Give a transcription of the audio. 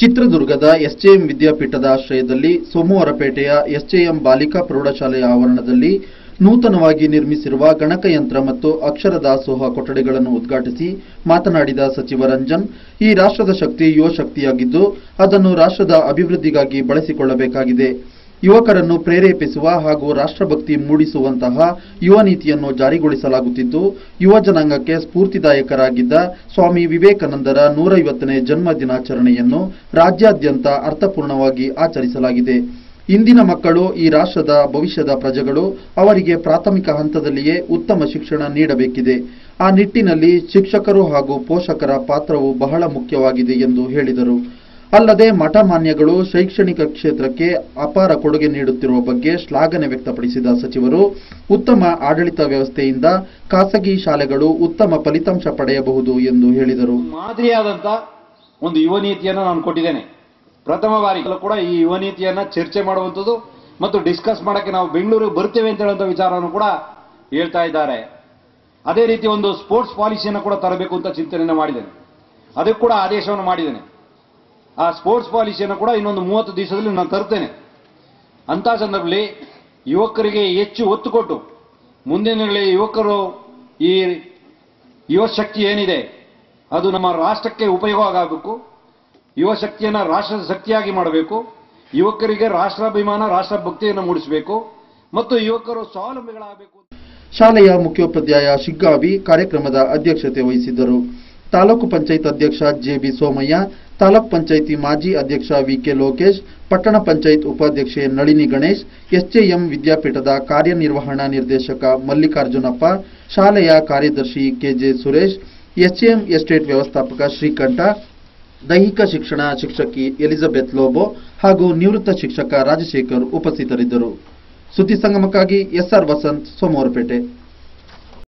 ಚಿತ್ರದುರ್ಗದ ಎಸ್ಜೆಎಂ ವಿದ್ಯಾಪೀಠದ ಆಶ್ರಯದಲ್ಲಿ ಸೋಮವಾರಪೇಟೆಯ ಎಸ್ಜೆಎಂ ಬಾಲಿಕಾ ಪ್ರೌಢಶಾಲೆಯ ಆವರಣದಲ್ಲಿ ನೂತನವಾಗಿ ನಿರ್ಮಿಸಿರುವ ಗಣಕಯಂತ್ರ ಮತ್ತು ಅಕ್ಷರ ದಾಸೋಹ ಕೊಠಡಿಗಳನ್ನು ಉದ್ಘಾಟಿಸಿ ಮಾತನಾಡಿದ ಸಚಿವ ರಂಜನ್, ಈ ರಾಷ್ಟ್ರದ ಶಕ್ತಿ ಯುವ ಶಕ್ತಿಯಾಗಿದ್ದು ಅದನ್ನು ರಾಷ್ಟ್ರದ ಅಭಿವೃದ್ಧಿಗಾಗಿ ಬಳಸಿಕೊಳ್ಳಬೇಕಾಗಿದೆ. ಯುವಕರನ್ನು ಪ್ರೇರೇಪಿಸುವ ಹಾಗೂ ರಾಷ್ಟ್ರಭಕ್ತಿ ಮೂಡಿಸುವಂತಹ ಯುವ ನೀತಿಯನ್ನು ಜಾರಿಗೊಳಿಸಲಾಗುತ್ತಿದ್ದು, ಯುವ ಜನಾಂಗಕ್ಕೆ ಸ್ಫೂರ್ತಿದಾಯಕರಾಗಿದ್ದ ಸ್ವಾಮಿ ವಿವೇಕಾನಂದರ ನೂರೈವತ್ತನೇ ಜನ್ಮ ದಿನಾಚರಣೆಯನ್ನು ರಾಜ್ಯಾದ್ಯಂತ ಅರ್ಥಪೂರ್ಣವಾಗಿ ಆಚರಿಸಲಾಗಿದೆ. ಇಂದಿನ ಮಕ್ಕಳು ಈ ರಾಷ್ಟ್ರದ ಭವಿಷ್ಯದ ಪ್ರಜೆಗಳು ಅವರಿಗೆ ಪ್ರಾಥಮಿಕ ಹಂತದಲ್ಲಿಯೇ ಉತ್ತಮ ಶಿಕ್ಷಣ ನೀಡಬೇಕಿದೆ. ಆ ನಿಟ್ಟಿನಲ್ಲಿ ಶಿಕ್ಷಕರು ಹಾಗೂ ಪೋಷಕರ ಪಾತ್ರವು ಬಹಳ ಮುಖ್ಯವಾಗಿದೆ ಎಂದು ಹೇಳಿದರು. ಅಲ್ಲದೆ ಮಠ ಮಾನ್ಯಗಳು ಶೈಕ್ಷಣಿಕ ಕ್ಷೇತ್ರಕ್ಕೆ ಅಪಾರ ಕೊಡುಗೆ ನೀಡುತ್ತಿರುವ ಬಗ್ಗೆ ಶ್ಲಾಘನೆ ವ್ಯಕ್ತಪಡಿಸಿದ ಸಚಿವರು, ಉತ್ತಮ ಆಡಳಿತ ವ್ಯವಸ್ಥೆಯಿಂದ ಖಾಸಗಿ ಶಾಲೆಗಳು ಉತ್ತಮ ಫಲಿತಾಂಶ ಪಡೆಯಬಹುದು ಎಂದು ಹೇಳಿದರು. ಮಾದರಿಯಾದಂತ ಒಂದು ಯುವ ನೀತಿಯನ್ನು ನಾನು ಕೊಟ್ಟಿದ್ದೇನೆ. ಪ್ರಥಮ ಬಾರಿ ಕೂಡ ಈ ಯುವ ನೀತಿಯನ್ನ ಚರ್ಚೆ ಮಾಡುವಂಥದ್ದು ಮತ್ತು ಡಿಸ್ಕಸ್ ಮಾಡಕ್ಕೆ ನಾವು ಬೆಂಗಳೂರಿಗೆ ಬರ್ತೇವೆ ಅಂತ ಹೇಳುವಂತ ವಿಚಾರವನ್ನು ಕೂಡ ಹೇಳ್ತಾ ಇದ್ದಾರೆ. ಅದೇ ರೀತಿ ಒಂದು ಸ್ಪೋರ್ಟ್ಸ್ ಪಾಲಿಸಿಯನ್ನು ಕೂಡ ತರಬೇಕು ಅಂತ ಚಿಂತನೆಯನ್ನು ಮಾಡಿದ್ದೇನೆ. ಅದಕ್ಕೆ ಕೂಡ ಆದೇಶವನ್ನು ಮಾಡಿದ್ದೇನೆ. ಆ ಸ್ಪೋರ್ಟ್ಸ್ ಪಾಲಿಸಿಯನ್ನು ಕೂಡ ಇನ್ನೊಂದು ಮೂವತ್ತು ದಿವಸದಲ್ಲಿ ನಾನು ತರ್ತೇನೆ. ಅಂತ ಸಂದರ್ಭದಲ್ಲಿ ಯುವಕರಿಗೆ ಹೆಚ್ಚು ಒತ್ತು ಕೊಟ್ಟು ಮುಂದಿನ ಯುವಕರು ಈ ಯುವ ಶಕ್ತಿ ಏನಿದೆ, ಅದು ನಮ್ಮ ರಾಷ್ಟ್ರಕ್ಕೆ ಉಪಯೋಗ ಆಗಬೇಕು, ಯುವ ಶಕ್ತಿಯನ್ನು ರಾಷ್ಟ್ರದ ಶಕ್ತಿಯಾಗಿ ಮಾಡಬೇಕು, ಯುವಕರಿಗೆ ರಾಷ್ಟ್ರಾಭಿಮಾನ, ರಾಷ್ಟ್ರಭಕ್ತಿಯನ್ನು ಮೂಡಿಸಬೇಕು, ಮತ್ತು ಯುವಕರು ಸ್ವಾವಲಂಬಿಗಳಾಗಬೇಕು. ಶಾಲೆಯ ಮುಖ್ಯೋಪಾಧ್ಯಾಯ ಶಿಗ್ಗಾವಿ ಕಾರ್ಯಕ್ರಮದ ಅಧ್ಯಕ್ಷತೆ ವಹಿಸಿದ್ದರು. ತಾಲೂಕು ಪಂಚಾಯತ್ ಅಧ್ಯಕ್ಷ ಜೆಬಿ ಸೋಮಯ್ಯ, ತಾಲೂಕ್ ಪಂಚಾಯಿತಿ ಮಾಜಿ ಅಧ್ಯಕ್ಷ ವಿಕೆ ಲೋಕೇಶ್, ಪಟ್ಟಣ ಪಂಚಾಯತ್ ಉಪಾಧ್ಯಕ್ಷೆ ನಳಿನಿ ಗಣೇಶ್, ಎಸ್ಜೆಎಂ ವಿದ್ಯಾಪೀಠದ ಕಾರ್ಯನಿರ್ವಹಣಾ ನಿರ್ದೇಶಕ ಮಲ್ಲಿಕಾರ್ಜುನಪ್ಪ, ಶಾಲೆಯ ಕಾರ್ಯದರ್ಶಿ ಕೆಜೆ ಸುರೇಶ್, ಎಸ್ಜೆಎಂ ಎಸ್ಟೇಟ್ ವ್ಯವಸ್ಥಾಪಕ ಶ್ರೀಕಂಠ, ದೈಹಿಕ ಶಿಕ್ಷಣ ಶಿಕ್ಷಕಿ ಎಲಿಜಬೆತ್ ಲೋಬೋ ಹಾಗೂ ನಿವೃತ್ತ ಶಿಕ್ಷಕ ರಾಜಶೇಖರ್ ಉಪಸ್ಥಿತರಿದ್ದರು. ಸುದ್ದಿ ಸಂಗಮಕ್ಕಾಗಿ ಎಸ್ಆರ್ ವಸಂತ್, ಸೋಮವಾರಪೇಟೆ.